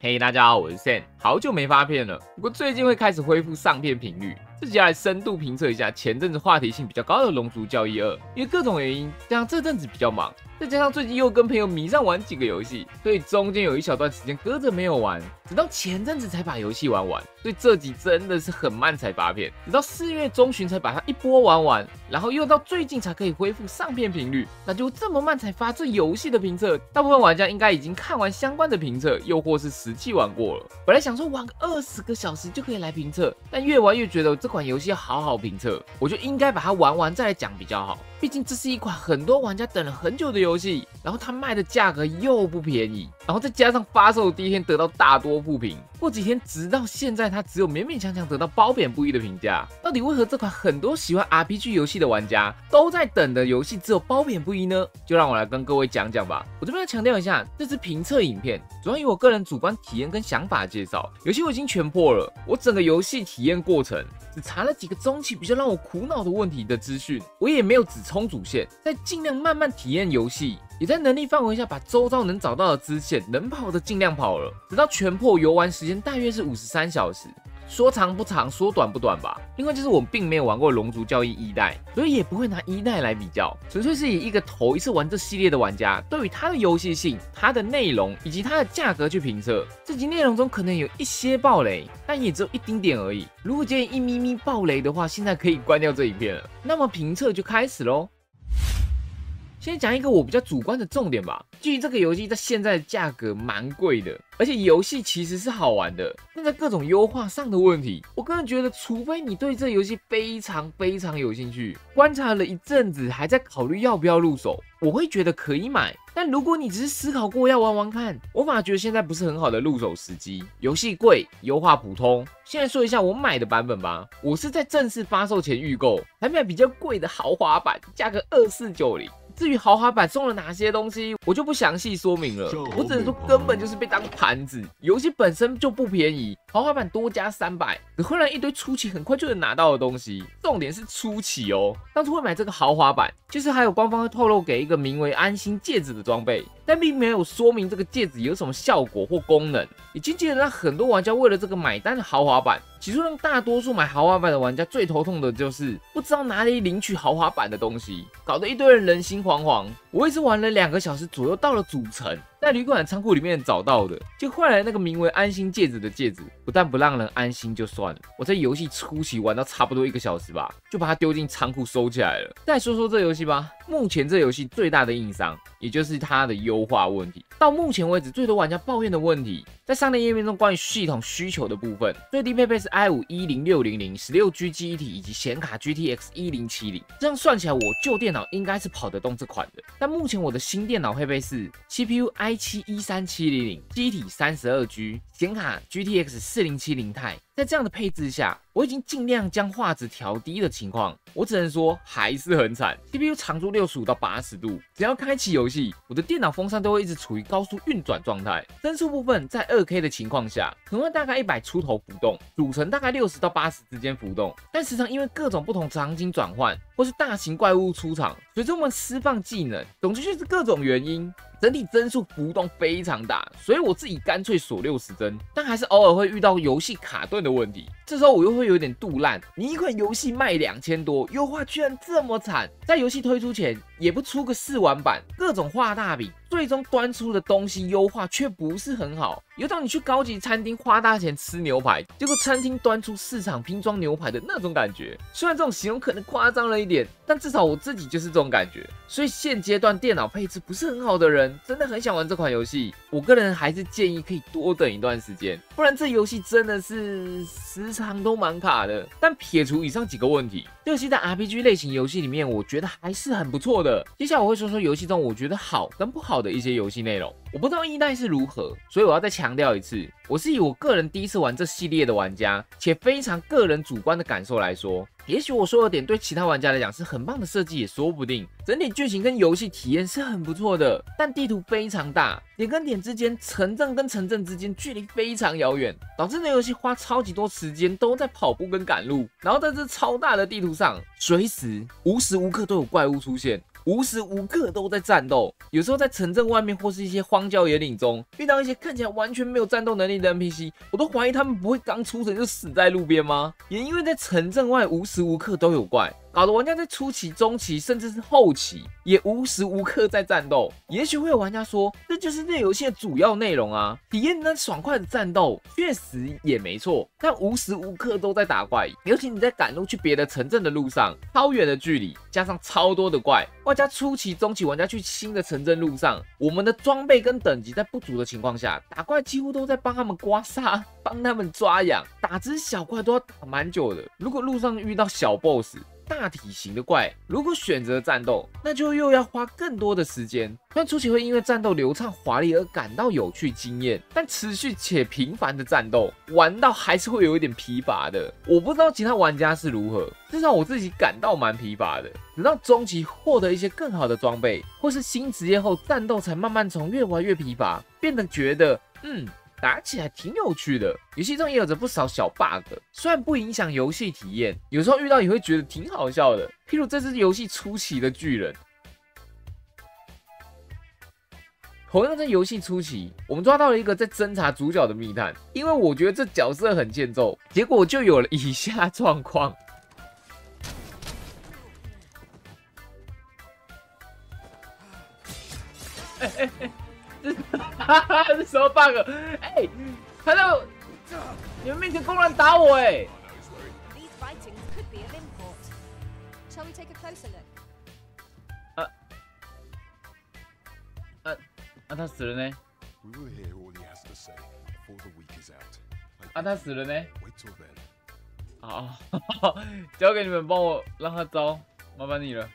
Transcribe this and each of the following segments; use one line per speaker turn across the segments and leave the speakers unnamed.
嘿，大家好，我是 Sam，好久没发片了，不过最近会开始恢复上片频率。自己来深度评测一下前阵子话题性比较高的《龙族教义二》，因为各种原因，加上这阵子比较忙，再加上最近又跟朋友迷上玩几个游戏，所以中间有一小段时间搁着没有玩，直到前阵子才把游戏玩完。所以这集真的是很慢才发片，直到四月中旬才把它一波玩完，然后又到最近才可以恢复上片频率，那就这么慢才发这游戏的评测。大部分玩家应该已经看完相关的评测，又或是实际玩过了。本来想说玩个二十个小时就可以来评测，但越玩越觉得这。这款游戏要好好评测，我就应该把它玩完再来讲比较好。毕竟这是一款很多玩家等了很久的游戏，然后它卖的价格又不便宜，然后再加上发售第一天得到大多负评，过几天直到现在它只有勉勉强强得到褒贬不一的评价。到底为何这款很多喜欢 RPG 游戏的玩家都在等的游戏只有褒贬不一呢？就让我来跟各位讲讲吧。我这边要强调一下，这支评测影片主要以我个人主观体验跟想法介绍。游戏我已经全破了，我整个游戏体验过程。查了几个中期比较让我苦恼的问题的资讯，我也没有只冲主线，在尽量慢慢体验游戏，也在能力范围下把周遭能找到的支线能跑的尽量跑了，直到全破游玩时间大约是五十三小时。说长不长，说短不短吧。另外就是我并没有玩过《龙族教义》一代，所以也不会拿一代来比较，纯粹是以一个头一次玩这系列的玩家，对于它的游戏性、它的内容以及它的价格去评测。这集内容中可能有一些暴雷，但也只有一丁点而已。如果建议一咪咪暴雷的话，现在可以关掉这一片了。那么评测就开始喽。先讲一个我比较主观的重点吧。基于这个游戏在现在的价格蛮贵的，而且游戏其实是好玩的，但在各种优化上的问题，我个人觉得，除非你对这游戏非常非常有兴趣，观察了一阵子，还在考虑要不要入手，我会觉得可以买。但如果你只是思考过要玩玩看，我反而觉得现在不是很好的入手时机。游戏贵，优化普通。现在说一下我买的版本吧，我是在正式发售前预购，还买比较贵的豪华版，价格二四九零。至于豪华版送了哪些东西，我就不详细说明了。我只能说，根本就是被当盘子。游戏本身就不便宜，豪华版多加三百，你换来一堆初期很快就能拿到的东西。重点是初期哦。当初会买这个豪华版，其实还有官方会透露给一个名为安心戒指的装备，但并没有说明这个戒指有什么效果或功能。已经接着让很多玩家为了这个买单的豪华版。起初让大多数买豪华版的玩家最头痛的就是不知道哪里领取豪华版的东西，搞得一堆人人心惶惶。我一直玩了两个小时左右，到了主城。在旅馆仓库里面找到的，就换来那个名为“安心戒指”的戒指，不但不让人安心就算了，我在游戏初期玩到差不多一个小时吧，就把它丢进仓库收起来了。再说说这游戏吧，目前这游戏最大的硬伤，也就是它的优化问题。到目前为止，最多玩家抱怨的问题，在商店页面中关于系统需求的部分，最低配备是 i 五一零六零零十六 G 记忆体以及显卡 GTX 一零七零，这样算起来，我旧电脑应该是跑得动这款的。但目前我的新电脑配备是 CPU i。七一三七零零，机体三十二 G，显卡 GTX 四零七零钛。在这样的配置下，我已经尽量将画质调低的情况，我只能说还是很惨。CPU 长度六十五到八十度，只要开启游戏，我的电脑风扇都会一直处于高速运转状态。帧数部分在二 K 的情况下，可能会大概一百出头浮动，主程大概六十到八十之间浮动。但时常因为各种不同场景转换，或是大型怪物出场，随着我们释放技能，总之就是各种原因，整体帧数浮动非常大。所以我自己干脆锁六十帧，但还是偶尔会遇到游戏卡顿的。的问题，这时候我又会有点肚烂。你一款游戏卖两千多，优化居然这么惨，在游戏推出前也不出个试玩版，各种画大饼。最终端出的东西优化却不是很好，有种你去高级餐厅花大钱吃牛排，结果餐厅端出市场拼装牛排的那种感觉。虽然这种形容可能夸张了一点，但至少我自己就是这种感觉。所以现阶段电脑配置不是很好的人，真的很想玩这款游戏，我个人还是建议可以多等一段时间，不然这游戏真的是时常都蛮卡的。但撇除以上几个问题，这期在 RPG 类型游戏里面，我觉得还是很不错的。接下来我会说说游戏中我觉得好跟不好。的一些游戏内容，我不知道一代是如何，所以我要再强调一次，我是以我个人第一次玩这系列的玩家，且非常个人主观的感受来说，也许我说的点对其他玩家来讲是很棒的设计，也说不定。整体剧情跟游戏体验是很不错的，但地图非常大，点跟点之间、城镇跟城镇之间距离非常遥远，导致那游戏花超级多时间都在跑步跟赶路，然后在这超大的地图上，随时无时无刻都有怪物出现。无时无刻都在战斗。有时候在城镇外面或是一些荒郊野岭中，遇到一些看起来完全没有战斗能力的 NPC，我都怀疑他们不会刚出城就死在路边吗？也因为在城镇外无时无刻都有怪。搞得玩家在初期、中期，甚至是后期，也无时无刻在战斗。也许会有玩家说，这就是这游戏的主要内容啊，体验那爽快的战斗，确实也没错。但无时无刻都在打怪，尤其你在赶路去别的城镇的路上，超远的距离，加上超多的怪，外加初期、中期玩家去新的城镇路上，我们的装备跟等级在不足的情况下，打怪几乎都在帮他们刮痧，帮他们抓痒，打只小怪都要打蛮久的。如果路上遇到小 BOSS，大体型的怪，如果选择战斗，那就又要花更多的时间。虽然初期会因为战斗流畅华丽而感到有趣惊艳，但持续且频繁的战斗，玩到还是会有一点疲乏的。我不知道其他玩家是如何，至少我自己感到蛮疲乏的。直到中期获得一些更好的装备，或是新职业后，战斗才慢慢从越玩越疲乏，变得觉得嗯。打起来挺有趣的，游戏中也有着不少小 bug，虽然不影响游戏体验，有时候遇到也会觉得挺好笑的。譬如这只游戏初期的巨人，同样在游戏初期，我们抓到了一个在侦查主角的密探，因为我觉得这角色很欠揍，结果就有了以下状况。哎哎哎！哈哈，这什么 bug？哎，他在你们面前公然打我哎！啊啊啊！他死了呢？啊，他死了呢？好，交给你们帮我让他招，麻烦你了。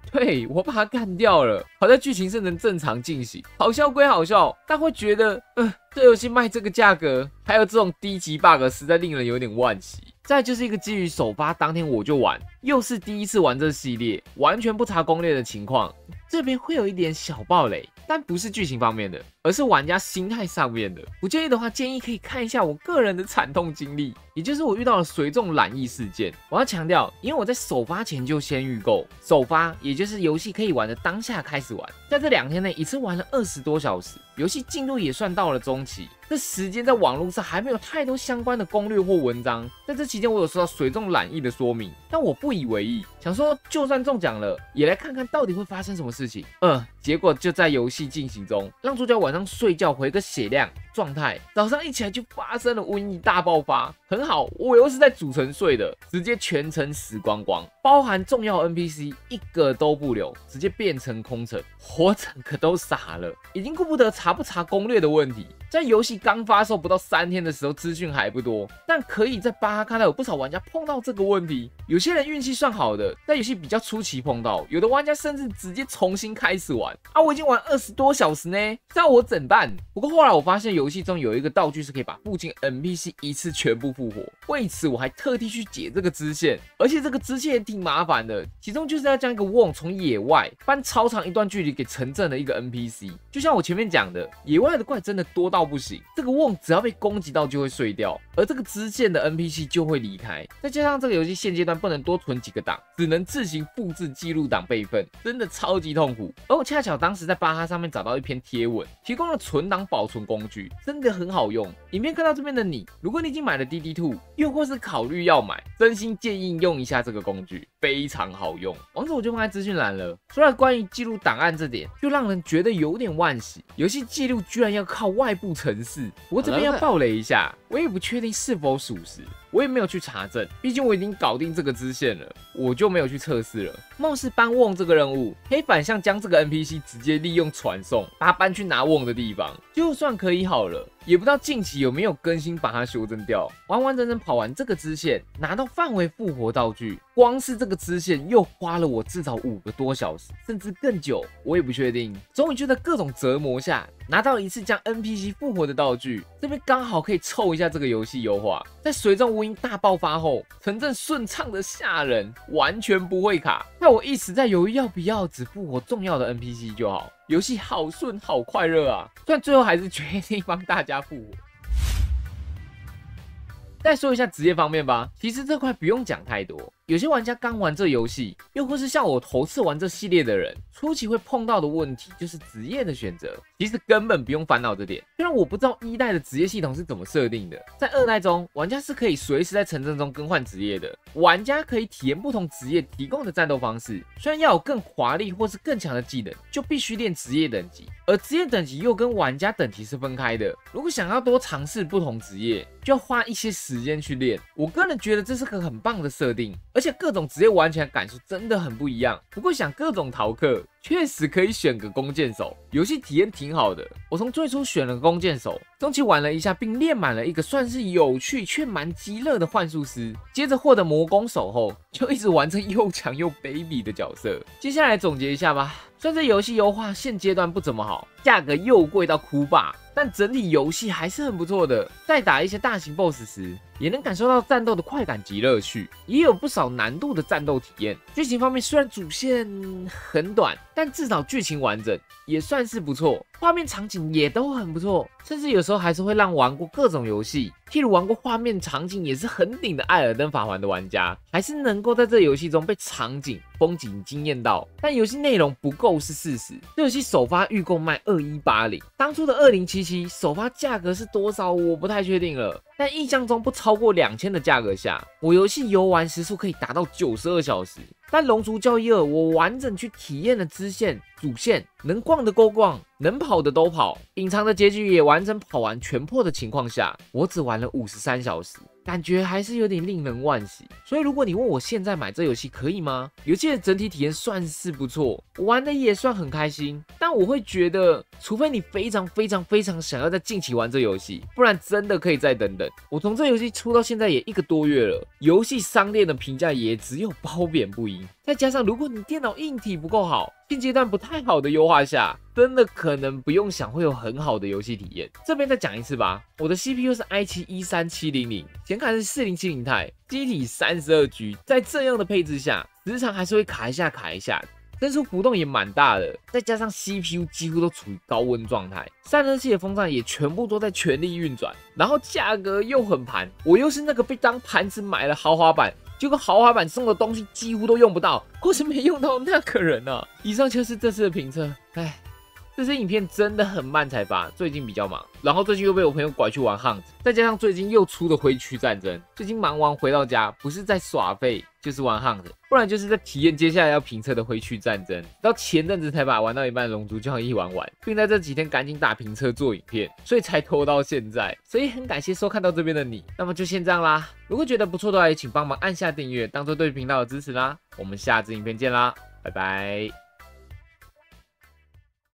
对我把他干掉了，好在剧情是能正常进行，好笑归好笑，但会觉得，呃，这游戏卖这个价格，还有这种低级 bug，实在令人有点惋惜。再就是一个基于首发当天我就玩，又是第一次玩这系列，完全不查攻略的情况，这边会有一点小暴雷，但不是剧情方面的，而是玩家心态上面的。不介意的话，建议可以看一下我个人的惨痛经历，也就是我遇到了随众染疫事件。我要强调，因为我在首发前就先预购，首发也就是游戏可以玩的当下开始玩，在这两天内一次玩了二十多小时，游戏进度也算到了中期。这时间在网络上还没有太多相关的攻略或文章，在这期间我有收到水中染疫的说明，但我不以为意，想说就算中奖了，也来看看到底会发生什么事情。嗯，结果就在游戏进行中，让主角晚上睡觉回个血量状态，早上一起来就发生了瘟疫大爆发。很好，我又是在主城睡的，直接全程死光光，包含重要 NPC 一个都不留，直接变成空城，我整个都傻了，已经顾不得查不查攻略的问题。在游戏刚发售不到三天的时候，资讯还不多，但可以在巴哈看到有不少玩家碰到这个问题。有些人运气算好的，在游戏比较初期碰到；有的玩家甚至直接重新开始玩。啊，我已经玩二十多小时呢，这样我怎办？不过后来我发现游游戏中有一个道具是可以把附近 NPC 一次全部复活，为此我还特地去解这个支线，而且这个支线也挺麻烦的，其中就是要将一个瓮从野外搬超长一段距离给城镇的一个 NPC。就像我前面讲的，野外的怪真的多到。到不行，这个瓮只要被攻击到就会碎掉，而这个支线的 NPC 就会离开。再加上这个游戏现阶段不能多存几个档，只能自行复制记录档备份，真的超级痛苦。而我恰巧当时在巴哈上面找到一篇贴文，提供了存档保存工具，真的很好用。影片看到这边的你，如果你已经买了 DD Two，又或是考虑要买，真心建议用一下这个工具，非常好用。网址我就放在资讯栏了。说到关于记录档案这点，就让人觉得有点万喜，游戏记录居然要靠外部。程式，我这边要暴雷一下，我也不确定是否属实，我也没有去查证，毕竟我已经搞定这个支线了，我就没有去测试了。貌似搬瓮这个任务，可以反向将这个 NPC 直接利用传送，把他搬去拿瓮的地方，就算可以好了。也不知道近期有没有更新把它修正掉。完完整整跑完这个支线，拿到范围复活道具，光是这个支线又花了我至少五个多小时，甚至更久，我也不确定。终于就在各种折磨下，拿到一次将 NPC 复活的道具，这边刚好可以凑一下这个游戏优化。在水中无音大爆发后，城镇顺畅的吓人，完全不会卡。那我一直在犹豫要不要只复活重要的 NPC 就好。游戏好顺好快乐啊！但最后还是决定帮大家复活。再说一下职业方面吧，其实这块不用讲太多。有些玩家刚玩这游戏，又或是像我头次玩这系列的人，初期会碰到的问题就是职业的选择。其实根本不用烦恼这点。虽然我不知道一代的职业系统是怎么设定的，在二代中，玩家是可以随时在城镇中更换职业的。玩家可以体验不同职业提供的战斗方式。虽然要有更华丽或是更强的技能，就必须练职业等级，而职业等级又跟玩家等级是分开的。如果想要多尝试不同职业，就要花一些时间去练。我个人觉得这是个很棒的设定，而且各种职业玩起来感受真的很不一样。不过想各种逃课。确实可以选个弓箭手，游戏体验挺好的。我从最初选了弓箭手，中期玩了一下，并练满了一个算是有趣却蛮激乐的幻术师。接着获得魔弓手后，就一直玩成又强又卑鄙的角色。接下来总结一下吧，虽然这游戏优化现阶段不怎么好，价格又贵到哭吧。但整体游戏还是很不错的，在打一些大型 BOSS 时，也能感受到战斗的快感及乐趣，也有不少难度的战斗体验。剧情方面虽然主线很短，但至少剧情完整，也算是不错。画面场景也都很不错，甚至有时候还是会让玩过各种游戏，譬如玩过画面场景也是很顶的《艾尔登法环》的玩家，还是能够在这游戏中被场景、风景惊艳到。但游戏内容不够是事实。这游戏首发预购卖二一八零，当初的二零七七首发价格是多少？我不太确定了。但印象中不超过两千的价格下，我游戏游玩时速可以达到九十二小时。但《龙族教义二》，我完整去体验了支线、主线，能逛的都逛，能跑的都跑，隐藏的结局也完整跑完全破的情况下，我只玩了五十三小时。感觉还是有点令人惋惜，所以如果你问我现在买这游戏可以吗？游戏的整体体验算是不错，玩的也算很开心，但我会觉得，除非你非常非常非常想要在近期玩这游戏，不然真的可以再等等。我从这游戏出到现在也一个多月了，游戏商店的评价也只有褒贬不一，再加上如果你电脑硬体不够好。现阶段不太好的优化下，真的可能不用想会有很好的游戏体验。这边再讲一次吧，我的 CPU 是 i7 一三七零零，显卡是四零七零钛，机体三十二 G，在这样的配置下，时常还是会卡一下卡一下，帧数浮动也蛮大的，再加上 CPU 几乎都处于高温状态，散热器的风扇也全部都在全力运转，然后价格又很盘，我又是那个被当盘子买了豪华版。结果豪华版送的东西几乎都用不到，或是没用到那个人呢？以上就是这次的评测，唉。这支影片真的很慢才发，最近比较忙，然后最近又被我朋友拐去玩 Hunt，再加上最近又出了灰区战争，最近忙完回到家，不是在耍废，就是玩 Hunt，不然就是在体验接下来要评测的灰区战争。到前阵子才把玩到一半的龙族教义玩完，并在这几天赶紧打评测做影片，所以才拖到现在。所以很感谢收看到这边的你，那么就先这样啦。如果觉得不错的话，也请帮忙按下订阅，当做对频道的支持啦。我们下支影片见啦，拜拜。